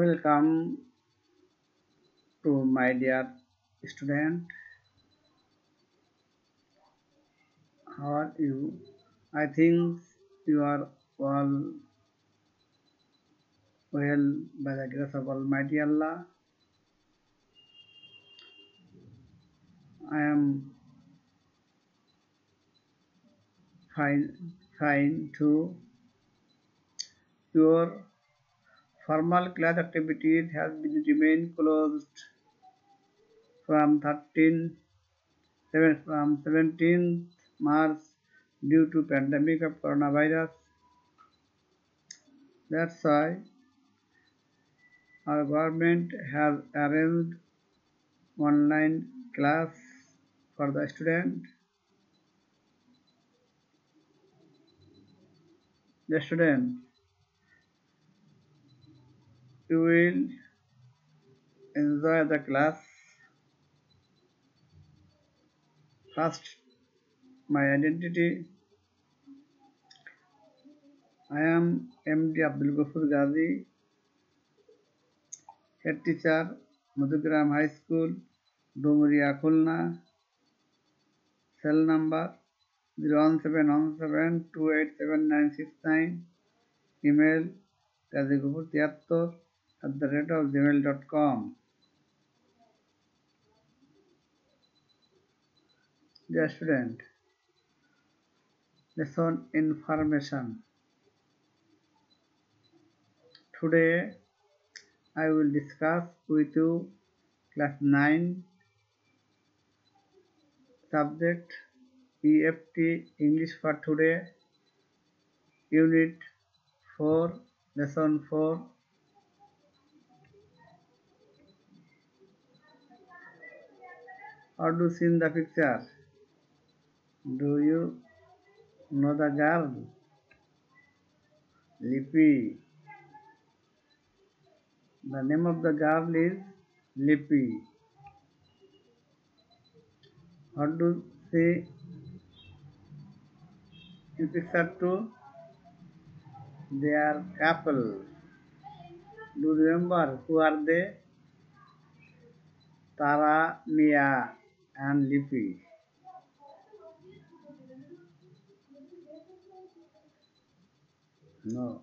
Welcome to my dear student. How are you? I think you are all well by the grace of Almighty Allah. I am fine, fine too. Your formal class activities have been remained closed from 13 seven- from 17th March due to pandemic of coronavirus. That's why our government has arranged online class for the student. The student you will enjoy the class. First, my identity. I am MD Abdul Ghaffur Ghazi, head teacher, Madhugram High School, Dumuria Khulna, cell number 01717287969, email gazigupur73 at the rate of gmail.com. Dear student, lesson information. Today I will discuss with you class 9 subject EFT English for today unit 4 lesson 4 How do you see in the picture? Do you know the girl? Lipi. The name of the girl is Lipi. What do you see in picture 2? They are couple. Do you remember who are they? Tara, Mia, and Lipi. No.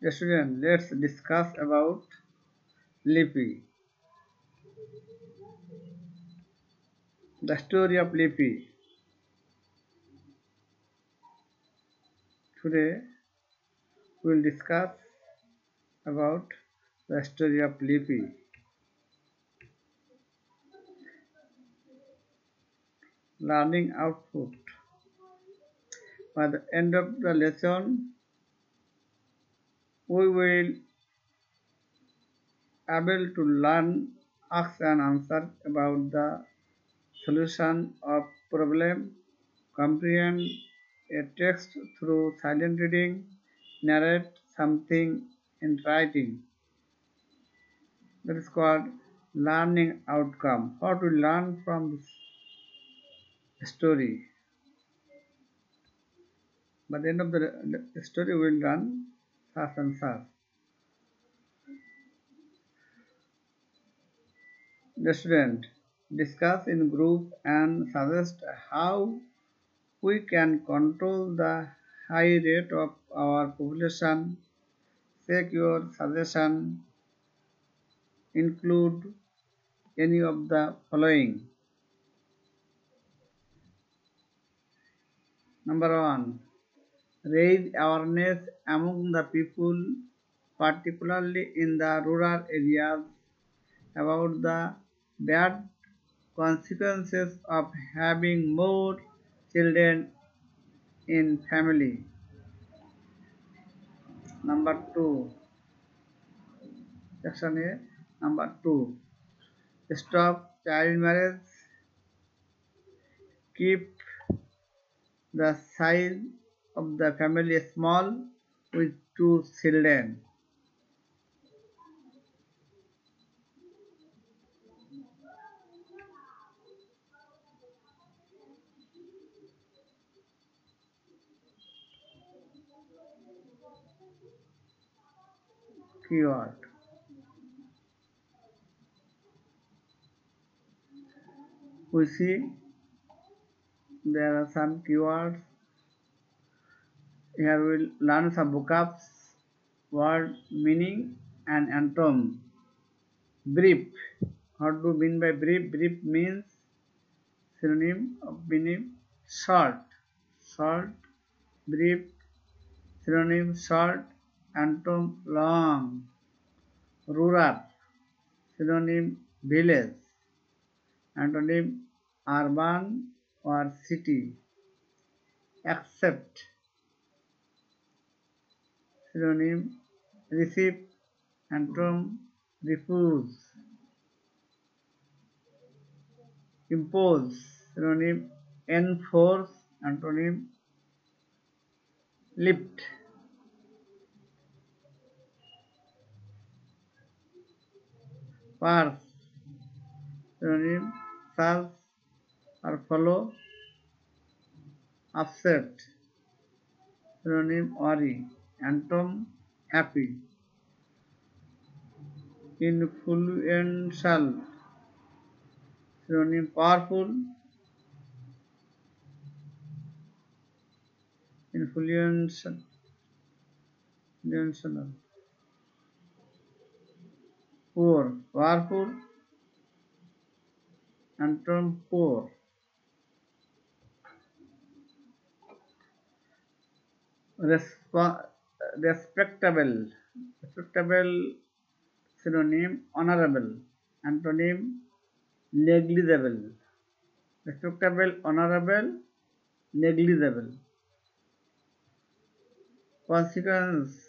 The student, let's discuss about Lipi. The story of Lipi. Today we will discuss about of Lipi. Learning output. By the end of the lesson, we will able to learn, ask and answer about the solution of problem, comprehend a text through silent reading, narrate something in writing. That is called learning outcome. How to learn from this story. By the end of the story, we will learn such and such. The student discuss in group and suggest how we can control the high rate of our population. Take your suggestion include any of the following. Number one, raise awareness among the people, particularly in the rural areas, about the bad consequences of having more children in family. Number two, section A. Number 2. Stop child marriage. Keep the size of the family small with two children. keyword We see there are some keywords. Here we'll learn some vocabs, word meaning and antonym. Brief. What do mean by brief? Brief means synonym of meaning short. Short, brief, synonym short, antonym long. Rural, synonym village, antonym urban or city. Accept, synonym receive, antonym refuse. Impose, synonym enforce, antonym lift. Parse, synonym search or follow. Upset, synonym worry. Antonym happy. Influential, synonym powerful. Influential, influential. Poor, powerful. Antonym poor. Resp- respectable, respectable synonym honorable. Antonym negligible. Respectable, honorable, negligible. Consequence.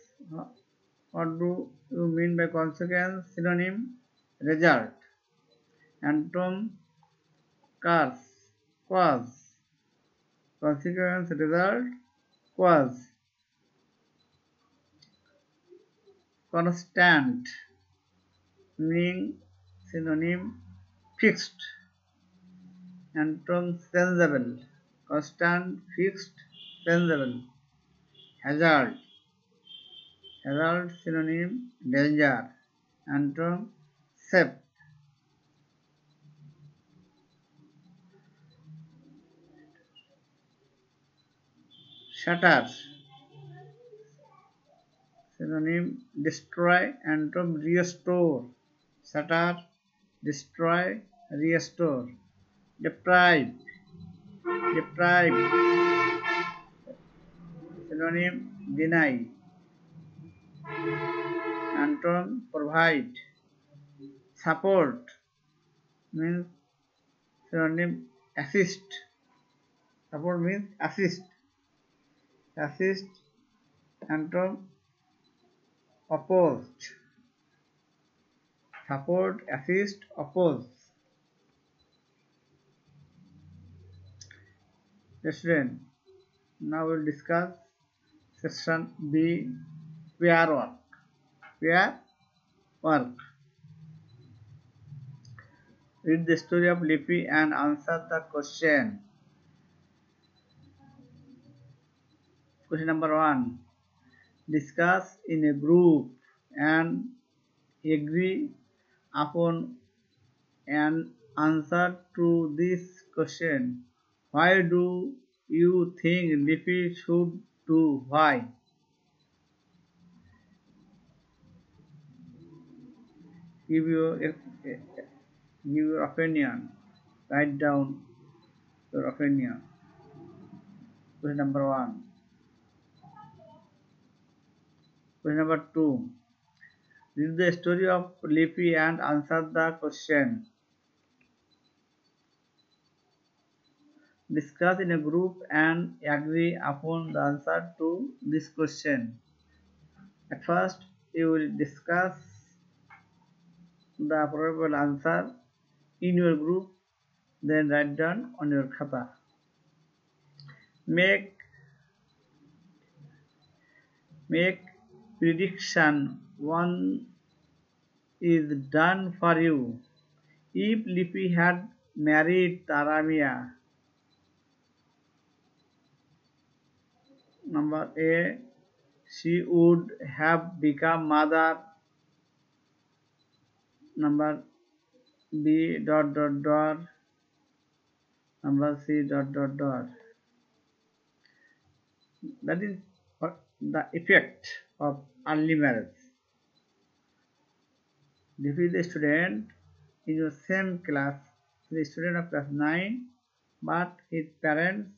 What do you mean by consequence? Synonym result. Antonym cause. Cause. Consequence, result, cause. Constant. Meaning synonym fixed. Antonym sensible. Constant, fixed, sensible. Hazard. Hazard synonym danger. Antonym safe. Shatter. Synonym destroy. Antonym restore. Shatter, destroy, restore. Deprive. Deprive. Synonym deny. Antonym provide. Support means synonym assist. Support means assist. Assist. Antonym opposed. Support, assist, oppose. Student, now we'll discuss section B, pair work. Pair work. Read the story of Lipi and answer the question. Question number one. Discuss in a group and agree upon an answer to this question. Why do you think Lipi should do why? Give your give your opinion. Write down your opinion. Question number one. Question number two. Read the story of Lipi and answer the question. Discuss in a group and agree upon the answer to this question. At first, you will discuss the probable answer in your group, then write down on your khata. Make make prediction one is done for you. If Lipi had married Taramia, number A, she would have become mother. Number b dot dot dot. Number c dot dot dot. That is the effect of early marriage. If is a student in your same class the student of class 9 but his parents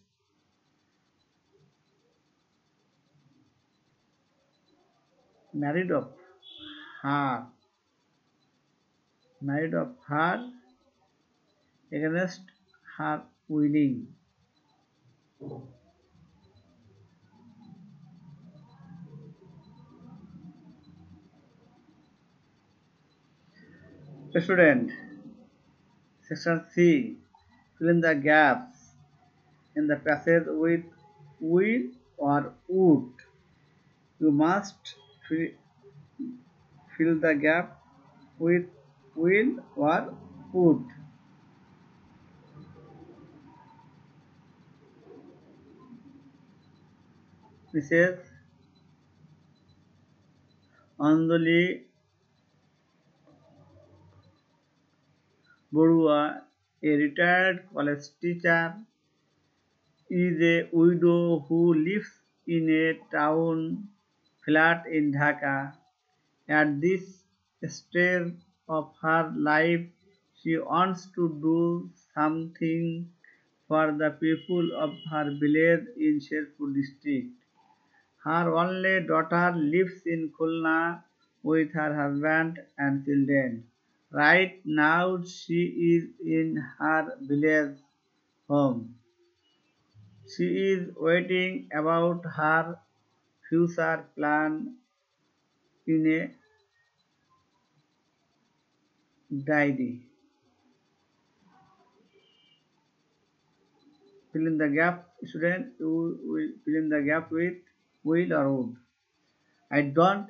married of her married of her against her willing student section c fill in the gaps in the passage with will or would you must fill the gap with will or would. Mrs. Anjali Borua, a retired college teacher, is a widow who lives in a town flat in Dhaka. At this stage of her life, she wants to do something for the people of her village in Sherpur district. Her only daughter lives in Khulna with her husband and children. Right now she is in her village home. She is waiting about her future plan in a diary. Fill in the gap, student. You will fill in the gap with will or would. I don't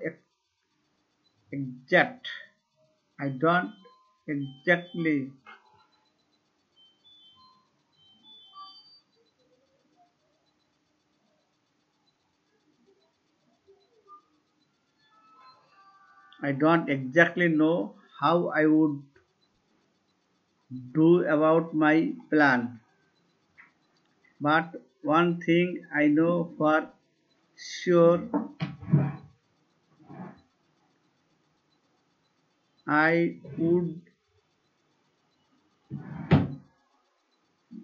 exact. I don't exactly I don't exactly know how I would do about my plan. But one thing I know for sure I would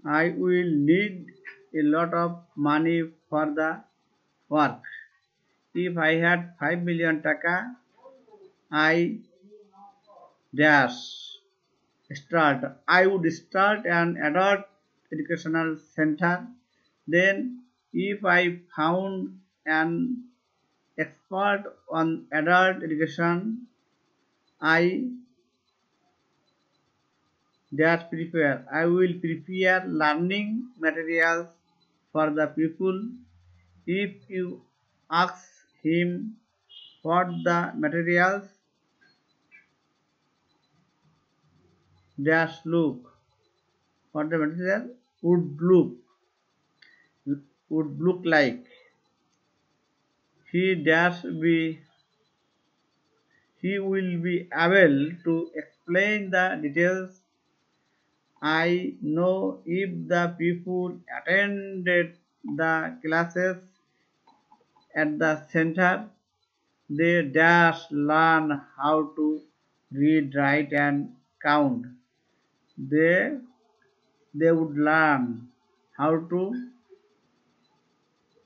I will need a lot of money for the work. If I had 5 million taka, I dash start. I would start an adult educational center. Then, if I found an expert on adult education, I dash prepare. I will prepare learning materials for the people. If you ask him what the materials dash look what the material would look would look like he dash be he will be able to explain the details. I know if the people attended the classes at the center they dash learn how to read write and count. They they would learn how to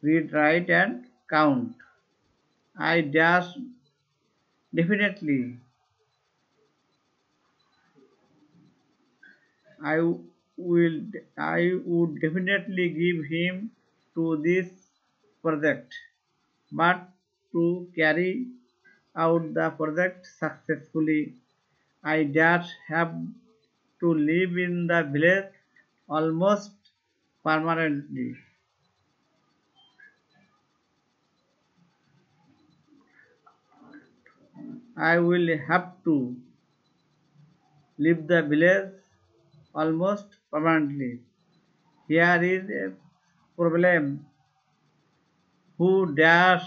read write and count. I dash definitely i will i would definitely give him to this project but to carry out the project successfully i dash have to live in the village almost permanently. I will have to leave the village almost permanently. Here is a problem. Who dares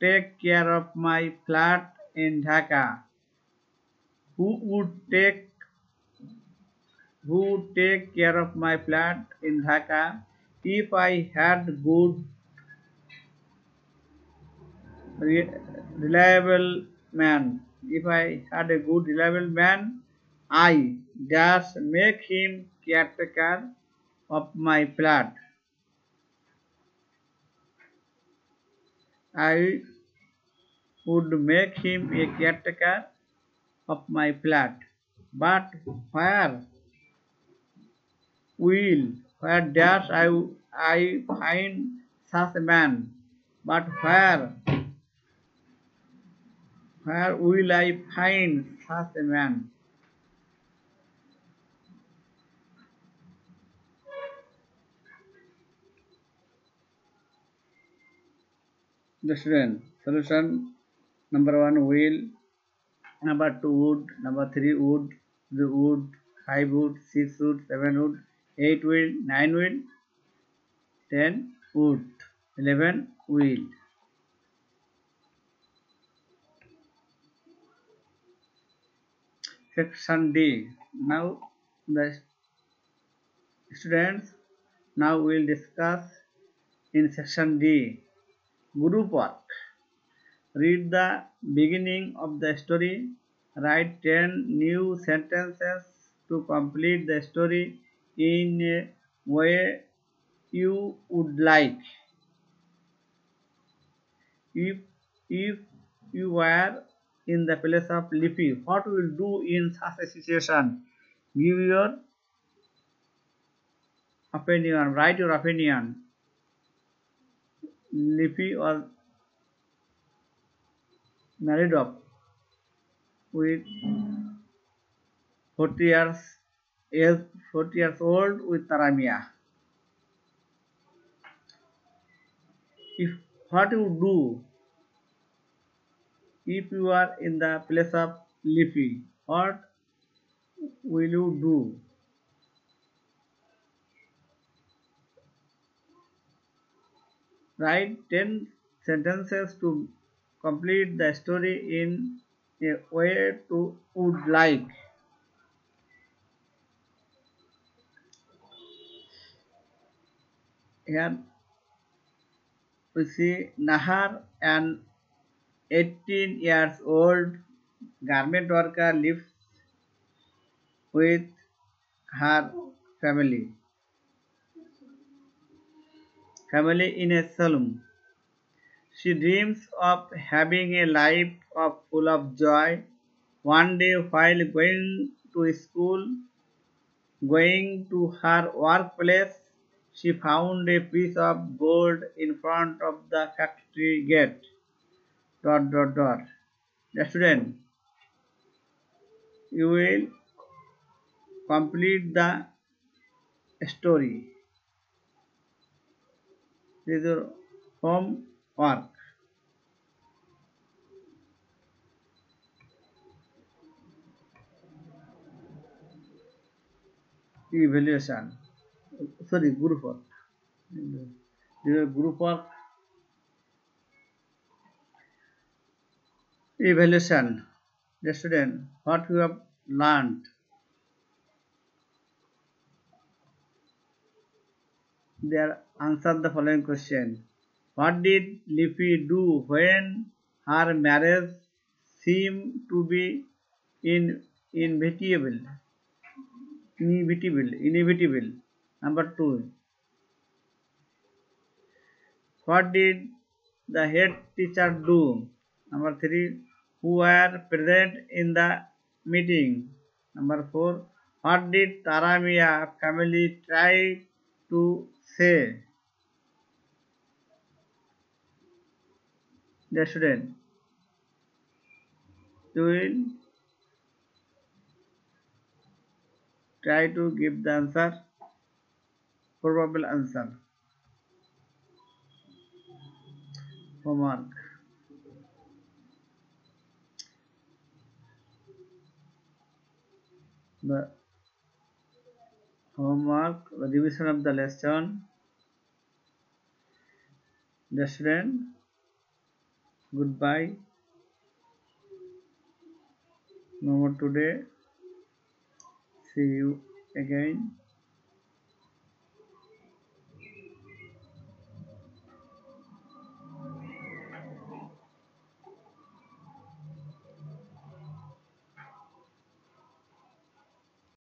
take care of my flat in Dhaka? who would take who take care of my flat in Dhaka if I had good reliable man if I had a good reliable man I just make him caretaker of my flat I would make him a caretaker of my flat. But where will, where dash I, I find such a man? But where, where will I find such a man? The student. Solution. Number one wheel. Number two wood. Number three wood. The wood. Five wood. Six wood. Seven wood. Eight wheel. Nine wheel. Ten wood. Eleven wheel section d. Now the students now we'll discuss in section d. Group work read the beginning of the story. Write 10 new sentences to complete the story in a way you would like. If if you were in the place of Lipi, what will do in such a situation? Give your opinion, write your opinion. Lipi was married off with 40 years age, 40 years old with Taramia. If what you do if you are in the place of Lipi, what will you do? Write 10 sentences to complete the story in a way to would like. Here we see Nahar and 18 years old garment worker lives with her family. Family in a saloon. She dreams of having a life of full of joy. One day while going to school going to her workplace she found a piece of gold in front of the factory gate dot dot dot. The student you will complete the story. This is your homework. Evaluation. Sorry group work. This is group work evaluation. The student what you have learned? They are the following question. What did Lipi do when her marriage seemed to be in inevitable? Inevitable inevitable. Number two. What did the head teacher do? Number three who were present in the meeting. Number four, what did Taramia family try to say? The student. You will try to give the answer, probable answer. Homework. The homework, the revision of the lesson. The student, goodbye. no more today see you again